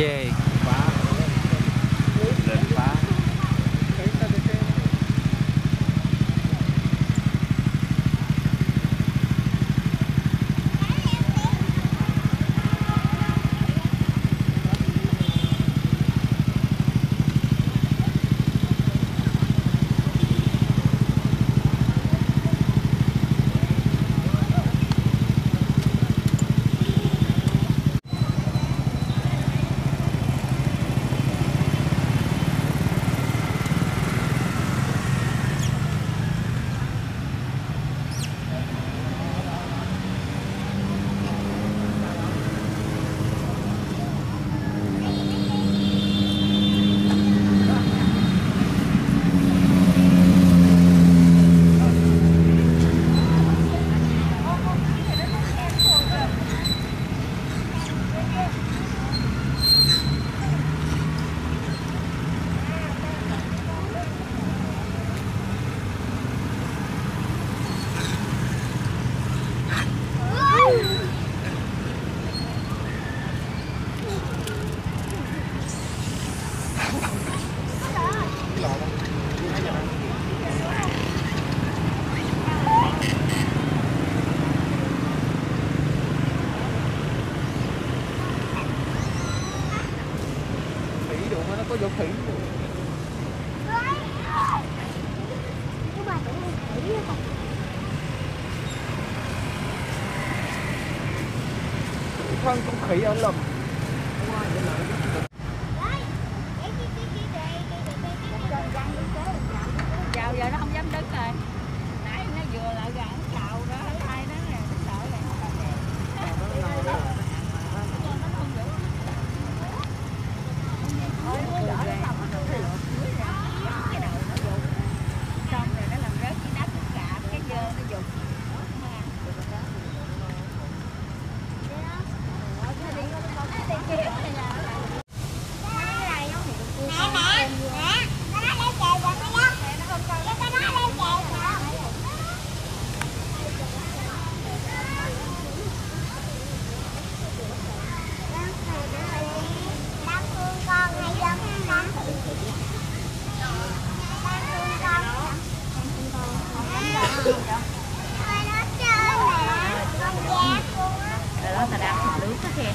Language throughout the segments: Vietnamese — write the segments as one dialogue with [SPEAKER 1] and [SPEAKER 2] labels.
[SPEAKER 1] Yeah. Vô khỉ thân con khỉ ở lầm.
[SPEAKER 2] Chào giờ nó không dám đứng rồi nãy nó vừa lại gần chào đó thấy ai đó nè sợ rồi xong rồi nó làm rớt cái đất tất cả cái dơ nó dục rồi đó ta đang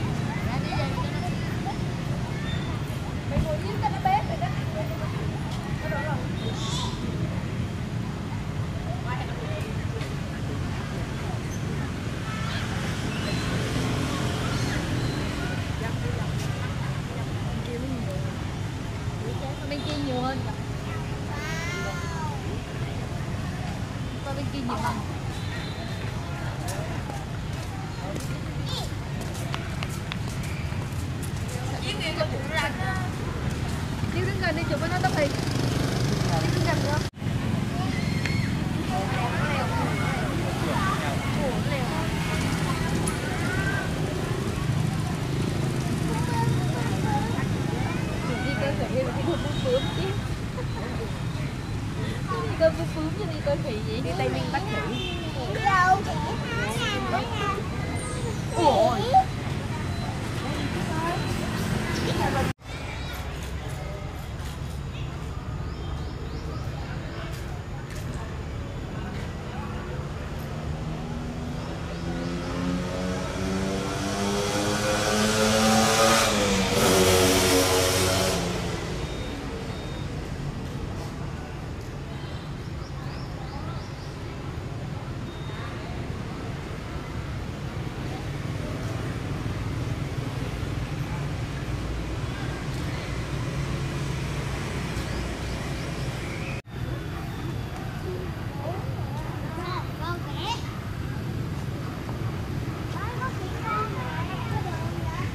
[SPEAKER 1] bên kia nhiều hơn wow. Qua bên kia nhiều hơn đi đứng gần đi chụp với nó tóc hình đi đứng gần nữa đi cơ khỉ đi bướm bướm chứ đi cơ bướm bướm đi đi tây ninh bắt khỉ
[SPEAKER 3] đâu
[SPEAKER 1] ủa
[SPEAKER 3] con vẽ có khi con mà có đường vậy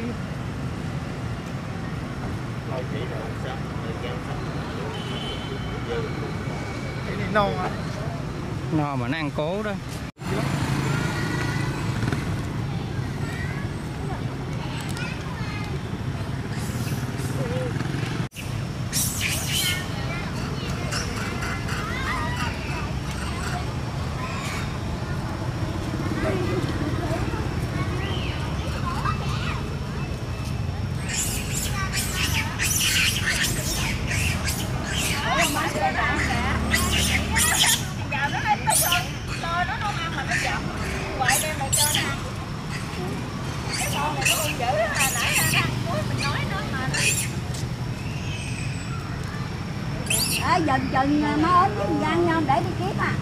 [SPEAKER 4] phí cái này non
[SPEAKER 2] no mà nó ăn cố đó
[SPEAKER 1] à, dần dần à, nó ốm với gian nhau để đi kiếm à.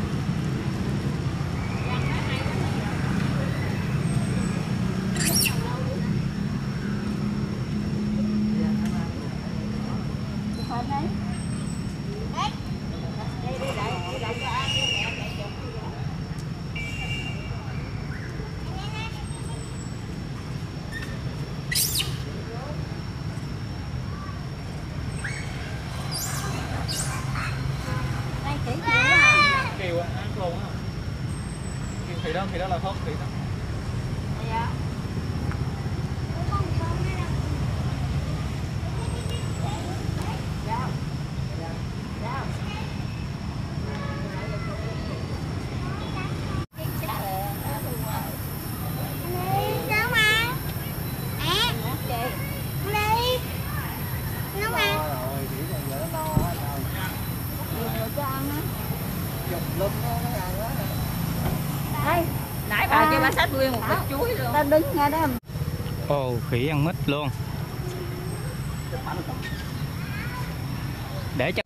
[SPEAKER 1] đây. Nãy bà à,
[SPEAKER 4] kêu
[SPEAKER 5] bà sách nguyên một cái chuối luôn.
[SPEAKER 1] Ta đứng nghe đó.
[SPEAKER 2] Ồ khỉ ăn mít luôn.
[SPEAKER 4] Để cho